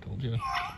도겸 아.